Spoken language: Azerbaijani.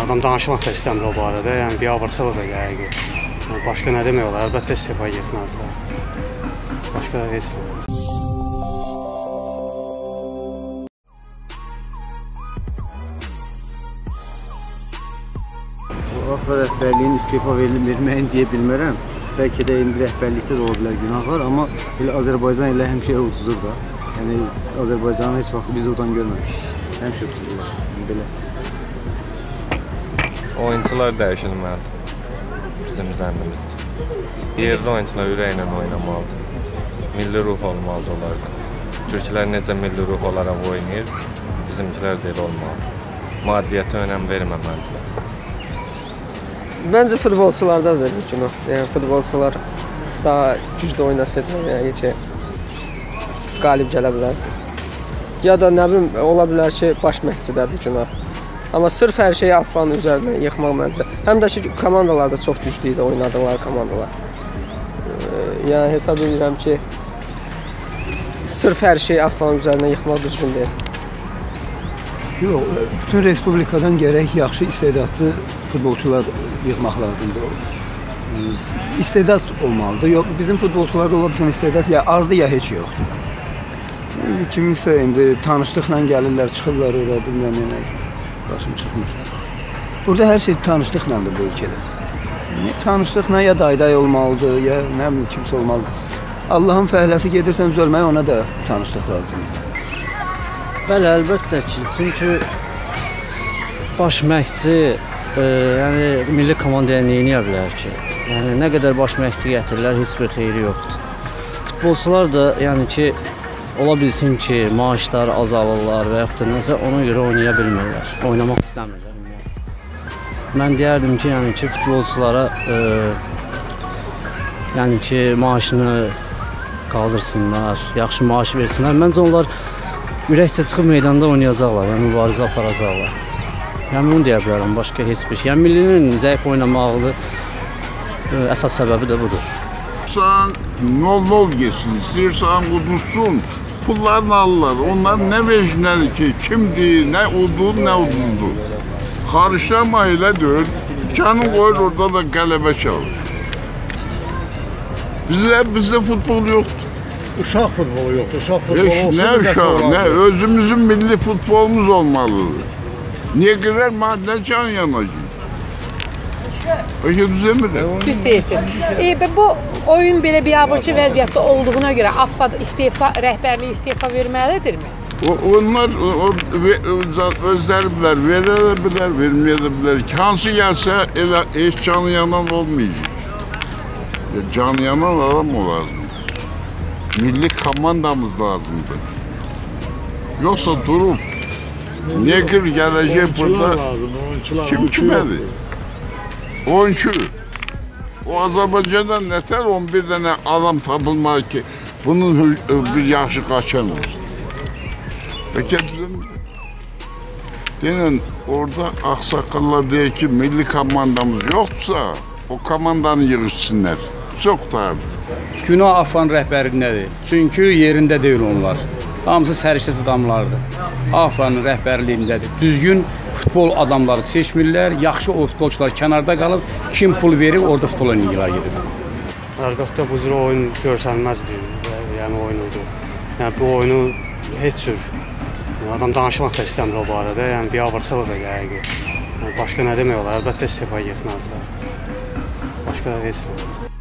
Adam danışmaq da istəmir o barədə, yəni biabırçılıq da gəlir. Yəni, başqa nə demək olar? Əlbəttə istefaya getməlidirlər. Başqa heç nə. AFA rəhbərliyin istefa verilməyini deyə bilmərəm. Bəlkə də indi rəhbərlikdə də ola bilər günahlar, amma elə Azərbaycan elə həmişə uduzur da. Yəni Azərbaycanı heç vaxt biz udan görməmişik. Həmişə uduzurlar. Belə. Oyunçular dəyişilməlidir bizim zənnimizcə. Yerli oyunçular ürəklə oynamalıdır. Milli ruh olmalıdır onlarda. Türklər necə milli ruh olaraq oynayır, bizimkilər də elə olmalıdır. Maddiyyətə önəm verməməlidirlər. Məncə futbolçulardadır bu günah. Yəni futbolçular daha güclü oynasaydı, yəni ki qalib gələ bilər. Ya da nə bilim ola bilər ki, baş məşqçidədir günah. Amma sırf hər şeyi Afranın üzərinə yıxmaq məncə. Həm də ki komandalar da çox güclü idi oynadılar komandalar. E, yəni hesab edirəm ki sırf hər şeyi Afranın üzərinə yıxmaq düzgün deyil. Yox, bütün respublikadan gərək yaxşı istedadlı futbolçular yığmaq lazımdır. İstedad olmalıdır. Yox, bizim futbolçularda ola bilsin istedad ya azdır ya heç yoxdur. Kiminsə indi tanışlıqla gəlirlər, çıxırlar ora, bilməm nə. Başım çıxmır. Burada hər şey tanışlıqladır bu ölkədə. Tanışlıqla ya dayday olmalıdır, ya nə bilim kimsə olmalıdır. Allahın fəhləsi gedirsən düzəlməyə ona da tanışlıq lazımdır. Bəli, əlbəttə ki, çünki baş məşqçi e, yəni milli komandaya nə edə bilər ki? Yəni nə qədər baş məşqçi gətirirlər, heç bir xeyri yoxdur. Futbolçular da yəni ki ola bilsin ki, maaşlar azalırlar və yaxud da nəsə ona görə oynaya bilmirlər. Oynamaq istəmirlər. Mən deyərdim ki, yəni ki futbolçulara e, yəni ki maaşını qaldırsınlar, yaxşı maaş versinlər. Məncə onlar ürəkcə çıxıb meydanda oynayacaqlar, yəni mübarizə aparacaqlar. Yəni bunu deyə bilərəm, başqa heç bir şey. Yəni millinin zəif oynamağının ə, əsas səbəbi də budur. Sirsan Nollol geçsin, Sirsan Kudursun. Bunlar alırlar. Onlar ne vecneli ki, kimdi, ne udu, ne uduldu. Karışlama ile diyor. Canın koyur orada da galebe çalır. Bizler bizde futbol yoktu. Uşaq futbolu yoxdur. Uşaq futbolu Heç, olsun. Nə uşaq, nə özümüzün milli futbolumuz olmalıdır. Niyə girər? Nə can yanacaq? Öyle düzenmedi. Düz deyirsiz. E, bu oyun belə biabırçı vəziyyətdə olduğuna görə AFFA istefa, rəhbərliyi istefa verməlidirmi? O, onlar o, o, özləri bilər, verə də bilər, verməyə də bilər. Hansı gəlsə elə heç canı yanan olmayacaq. Canı yanan adam olardı. Milli komandamız lazımdı. Yoksa durup, ne gir gelecek burada kim kimedir? 13. O Azərbaycandan nətər 11 dənə adam tapılmalı ki, bunun bir yaxşı qaçanır. Bəlkə bizim Denən orada ağsaqqallar deyir ki, milli komandamız yoxdursa, o komandanı yığışsınlar. Çox da. Günah Afan rəhbərindədir. Çünki yerində deyil onlar. Hamısı sərişsiz adamlardır. Afanın rəhbərliyindədir. Düzgün futbol adamları seçmirlər, yaxşı o futbolçular kənarda qalıb, kim pul verib orada futbol oynayırlar gedib. Əlbəttə bu cür oyun görsənməz bir yəni oyunudur. Yəni bu oyunu heç cür yəni, adam danışmaq da istəmir o barədə. Yəni biabırçılıq da gəlir. Yəni, başqa nə demək olar? Əlbəttə istefaya getməlidirlər. Başqa heç nə.